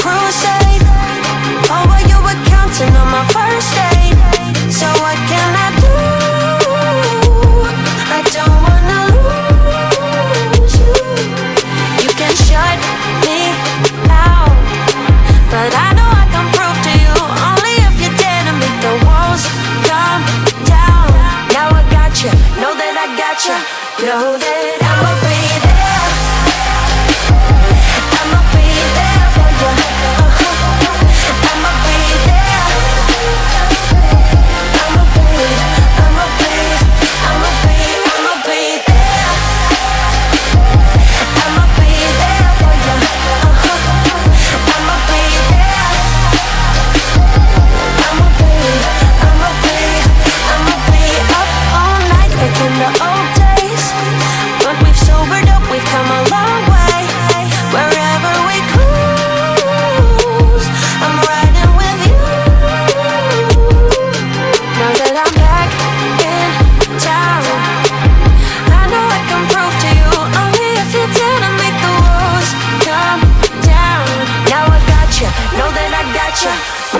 first aid. Oh, while you were counting on my first aid. So what can I do? I don't wanna lose you. You can shut me out, but I know I can prove to you only if you dare to make the walls come down. Now I got you, know that I got you, know that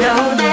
know